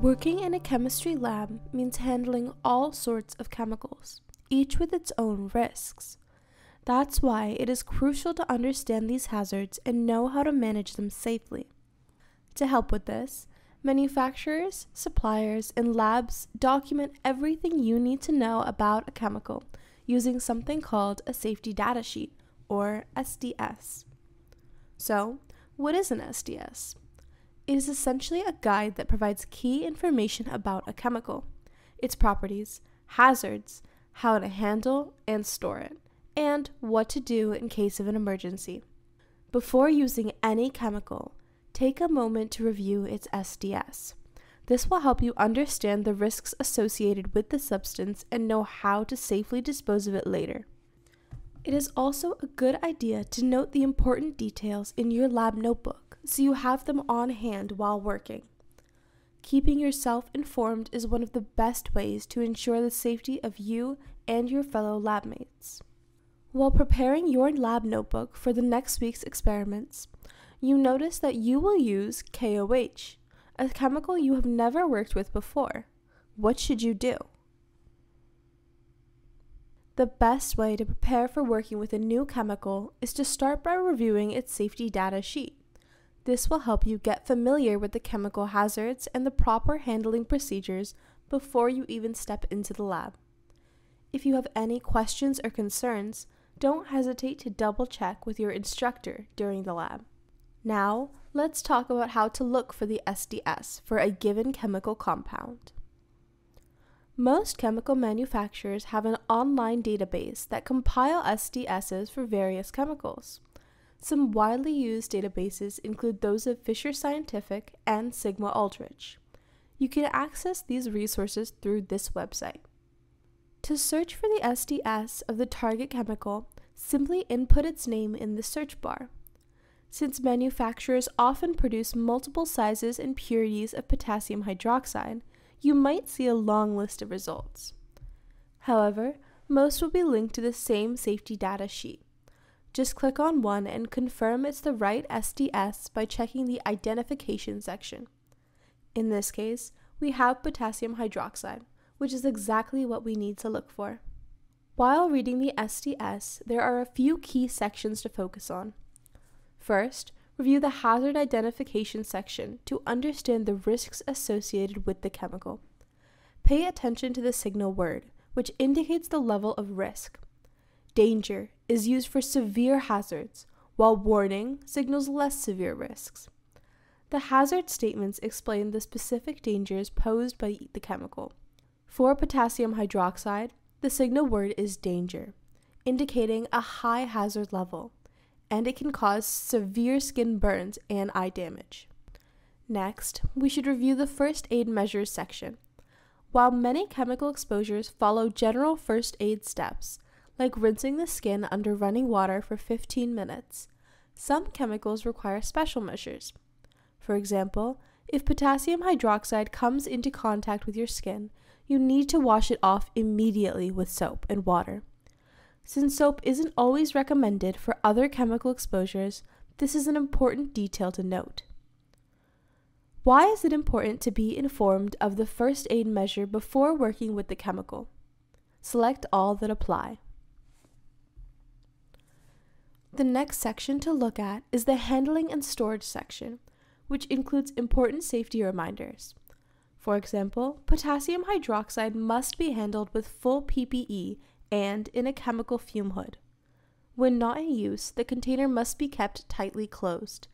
Working in a chemistry lab means handling all sorts of chemicals, each with its own risks. That's why it is crucial to understand these hazards and know how to manage them safely. To help with this, manufacturers, suppliers, and labs document everything you need to know about a chemical using something called a safety data sheet, or SDS. So, what is an SDS? It is essentially a guide that provides key information about a chemical, its properties, hazards, how to handle and store it, and what to do in case of an emergency. Before using any chemical, take a moment to review its SDS. This will help you understand the risks associated with the substance and know how to safely dispose of it later. It is also a good idea to note the important details in your lab notebook so you have them on hand while working. Keeping yourself informed is one of the best ways to ensure the safety of you and your fellow lab mates. While preparing your lab notebook for the next week's experiments, you notice that you will use KOH, a chemical you have never worked with before. What should you do? The best way to prepare for working with a new chemical is to start by reviewing its safety data sheet. This will help you get familiar with the chemical hazards and the proper handling procedures before you even step into the lab. If you have any questions or concerns, don't hesitate to double check with your instructor during the lab. Now, let's talk about how to look for the SDS for a given chemical compound. Most chemical manufacturers have an online database that compile SDSs for various chemicals. Some widely used databases include those of Fisher Scientific and Sigma Aldrich. You can access these resources through this website. To search for the SDS of the target chemical, simply input its name in the search bar. Since manufacturers often produce multiple sizes and purities of potassium hydroxide, you might see a long list of results. However, most will be linked to the same safety data sheet. Just click on one and confirm it's the right SDS by checking the identification section. In this case, we have potassium hydroxide, which is exactly what we need to look for. While reading the SDS, there are a few key sections to focus on. First, review the hazard identification section to understand the risks associated with the chemical. Pay attention to the signal word, which indicates the level of risk. Danger is used for severe hazards, while warning signals less severe risks. The hazard statements explain the specific dangers posed by the chemical. For potassium hydroxide, the signal word is danger, indicating a high hazard level, and it can cause severe skin burns and eye damage. Next, we should review the first aid measures section. While many chemical exposures follow general first aid steps, like rinsing the skin under running water for 15 minutes. Some chemicals require special measures. For example, if potassium hydroxide comes into contact with your skin, you need to wash it off immediately with soap and water. Since soap isn't always recommended for other chemical exposures, this is an important detail to note. Why is it important to be informed of the first aid measure before working with the chemical? Select all that apply. The next section to look at is the handling and storage section, which includes important safety reminders. For example, potassium hydroxide must be handled with full PPE and in a chemical fume hood. When not in use, the container must be kept tightly closed.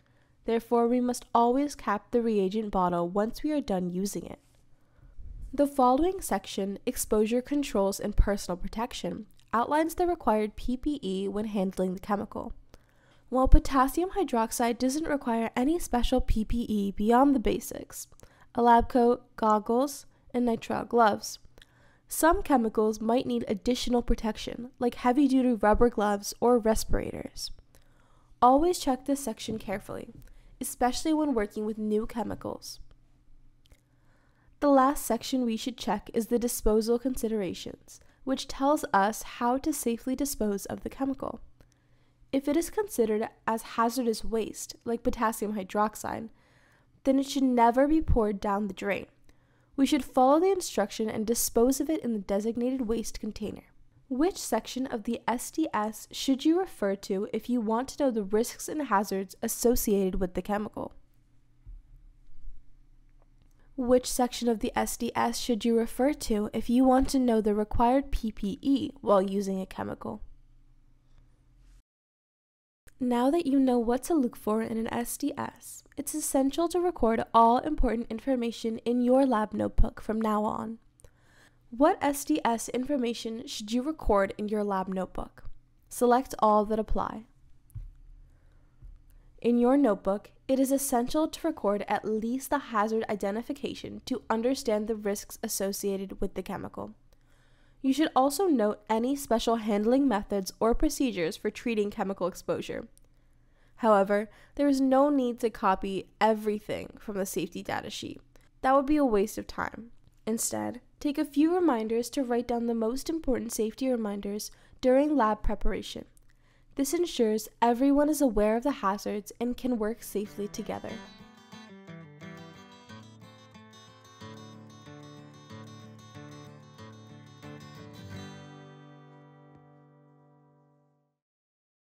Therefore, we must always cap the reagent bottle once we are done using it. The following section, Exposure Controls and Personal Protection, outlines the required PPE when handling the chemical. While potassium hydroxide doesn't require any special PPE beyond the basics, a lab coat, goggles, and nitrile gloves, some chemicals might need additional protection, like heavy duty rubber gloves or respirators. Always check this section carefully, especially when working with new chemicals. The last section we should check is the disposal considerations, which tells us how to safely dispose of the chemical. If it is considered as hazardous waste, like potassium hydroxide, then it should never be poured down the drain. We should follow the instruction and dispose of it in the designated waste container. Which section of the SDS should you refer to if you want to know the risks and hazards associated with the chemical? Which section of the SDS should you refer to if you want to know the required PPE while using a chemical? Now that you know what to look for in an SDS, it's essential to record all important information in your lab notebook from now on. What SDS information should you record in your lab notebook? Select all that apply. In your notebook, it is essential to record at least the hazard identification to understand the risks associated with the chemical. You should also note any special handling methods or procedures for treating chemical exposure. However, there is no need to copy everything from the safety data sheet. That would be a waste of time. Instead, take a few reminders to write down the most important safety reminders during lab preparation. This ensures everyone is aware of the hazards and can work safely together.